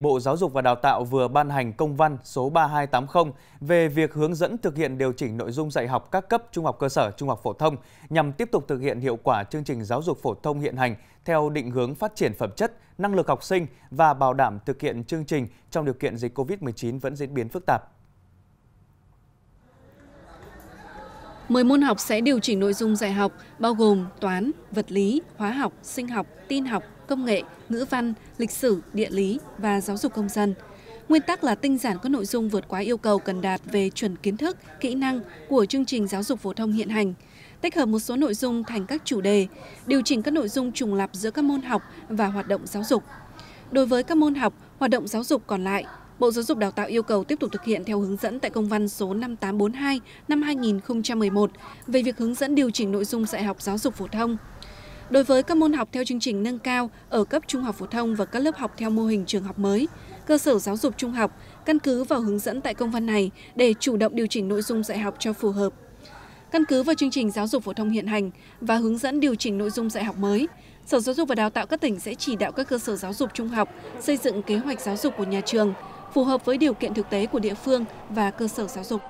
Bộ Giáo dục và Đào tạo vừa ban hành công văn số 3280 về việc hướng dẫn thực hiện điều chỉnh nội dung dạy học các cấp trung học cơ sở, trung học phổ thông nhằm tiếp tục thực hiện hiệu quả chương trình giáo dục phổ thông hiện hành theo định hướng phát triển phẩm chất, năng lực học sinh và bảo đảm thực hiện chương trình trong điều kiện dịch COVID-19 vẫn diễn biến phức tạp. 10 môn học sẽ điều chỉnh nội dung dạy học bao gồm toán, vật lý, hóa học, sinh học, tin học, công nghệ, ngữ văn, lịch sử, địa lý và giáo dục công dân. Nguyên tắc là tinh giản các nội dung vượt quá yêu cầu cần đạt về chuẩn kiến thức, kỹ năng của chương trình giáo dục phổ thông hiện hành, tích hợp một số nội dung thành các chủ đề, điều chỉnh các nội dung trùng lặp giữa các môn học và hoạt động giáo dục. Đối với các môn học, hoạt động giáo dục còn lại, Bộ Giáo dục Đào tạo yêu cầu tiếp tục thực hiện theo hướng dẫn tại công văn số 5842 năm 2011 về việc hướng dẫn điều chỉnh nội dung dạy học giáo dục phổ thông. Đối với các môn học theo chương trình nâng cao ở cấp trung học phổ thông và các lớp học theo mô hình trường học mới, cơ sở giáo dục trung học căn cứ vào hướng dẫn tại công văn này để chủ động điều chỉnh nội dung dạy học cho phù hợp. Căn cứ vào chương trình giáo dục phổ thông hiện hành và hướng dẫn điều chỉnh nội dung dạy học mới, Sở Giáo dục và Đào tạo các tỉnh sẽ chỉ đạo các cơ sở giáo dục trung học xây dựng kế hoạch giáo dục của nhà trường phù hợp với điều kiện thực tế của địa phương và cơ sở giáo dục.